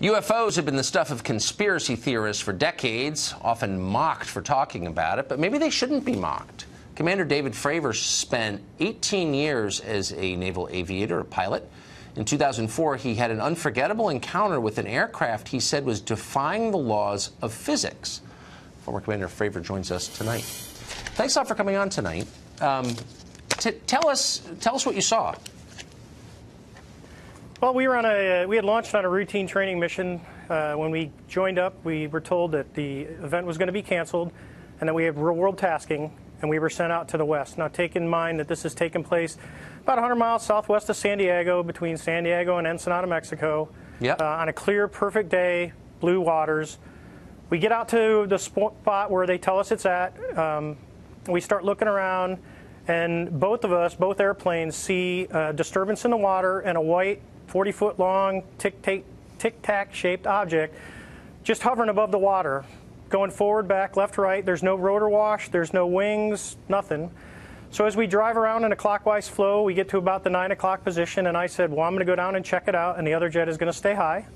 UFOs have been the stuff of conspiracy theorists for decades, often mocked for talking about it, but maybe they shouldn't be mocked. Commander David Fravor spent 18 years as a naval aviator, a pilot. In 2004, he had an unforgettable encounter with an aircraft he said was defying the laws of physics. Former Commander Fravor joins us tonight. Thanks a lot for coming on tonight. Um, tell us, tell us what you saw. Well, we were on a we had launched on a routine training mission. Uh, when we joined up, we were told that the event was going to be canceled, and that we have real world tasking, and we were sent out to the west. Now, take in mind that this has taken place about 100 miles southwest of San Diego, between San Diego and Ensenada, Mexico. Yep. Uh, on a clear, perfect day, blue waters. We get out to the spot where they tell us it's at. Um, we start looking around, and both of us, both airplanes, see a disturbance in the water and a white 40 foot long tic tac shaped object just hovering above the water, going forward, back, left, right. There's no rotor wash, there's no wings, nothing. So as we drive around in a clockwise flow, we get to about the 9 o'clock position, and I said, Well, I'm going to go down and check it out, and the other jet is going to stay high.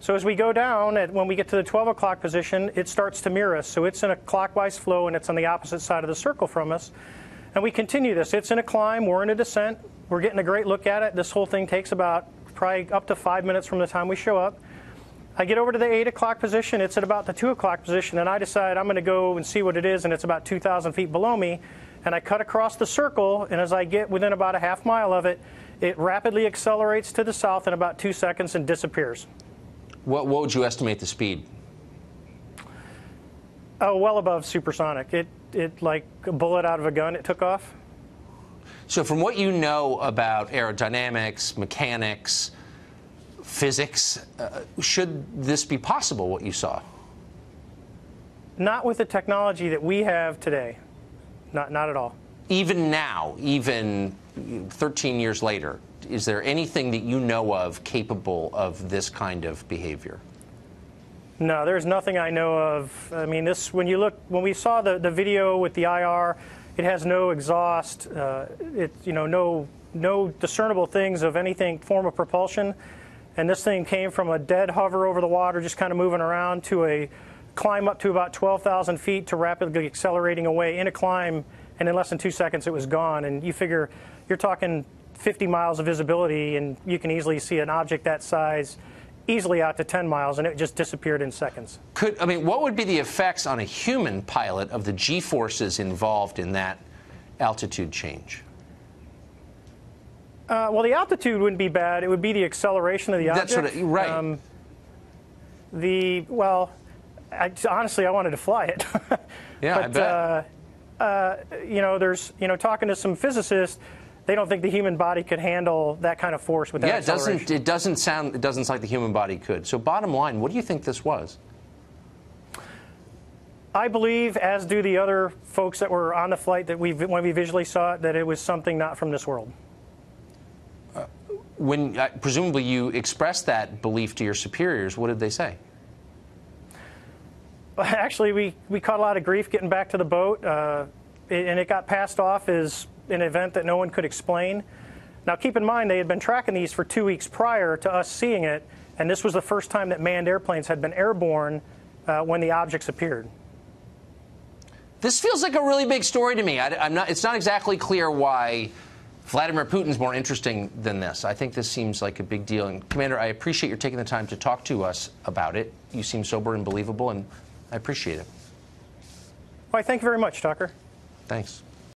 So as we go down, at, when we get to the 12 o'clock position, it starts to mirror us. So it's in a clockwise flow, and it's on the opposite side of the circle from us. And we continue this. It's in a climb, we're in a descent, we're getting a great look at it. This whole thing takes about probably up to five minutes from the time we show up. I get over to the 8 o'clock position. It's at about the 2 o'clock position, and I decide I'm going to go and see what it is, and it's about 2,000 feet below me. And I cut across the circle, and as I get within about a half mile of it, it rapidly accelerates to the south in about two seconds and disappears. What, what would you estimate the speed? Oh, well above supersonic. It, it like a bullet out of a gun, it took off. So, from what you know about aerodynamics, mechanics, physics, uh, should this be possible, what you saw? Not with the technology that we have today. Not, not at all. Even now, even 13 years later, is there anything that you know of capable of this kind of behavior? No, there's nothing I know of. I mean, this when you look when we saw the, the video with the IR, it has no exhaust. Uh, it you know no no discernible things of anything form of propulsion. And this thing came from a dead hover over the water, just kind of moving around, to a climb up to about 12,000 feet to rapidly accelerating away in a climb. And in less than two seconds, it was gone. And you figure you're talking 50 miles of visibility, and you can easily see an object that size easily out to 10 miles, and it just disappeared in seconds. Could I mean, what would be the effects on a human pilot of the G forces involved in that altitude change? Uh, well, the altitude wouldn't be bad. It would be the acceleration of the object. That's what, right. Um, the well, I, honestly, I wanted to fly it. yeah, but, I bet. Uh, uh, you know, there's you know, talking to some physicists they don't think the human body could handle that kind of force with that yeah, it doesn't. It doesn't sound. It doesn't sound like the human body could. So, bottom line, what do you think this was? I believe, as do the other folks that were on the flight, that we when we visually saw it, that it was something not from this world. Uh, when uh, presumably you expressed that belief to your superiors, what did they say? Actually, we, we caught a lot of grief getting back to the boat, uh, and it got passed off as an event that no one could explain. Now, keep in mind, they had been tracking these for two weeks prior to us seeing it, and this was the first time that manned airplanes had been airborne uh, when the objects appeared. This feels like a really big story to me. I, am not, it's not exactly clear why Vladimir Putin's more interesting than this. I think this seems like a big deal. And, Commander, I appreciate your taking the time to talk to us about it. You seem sober and believable, and I appreciate it. Why, thank you very much, Tucker. Thanks.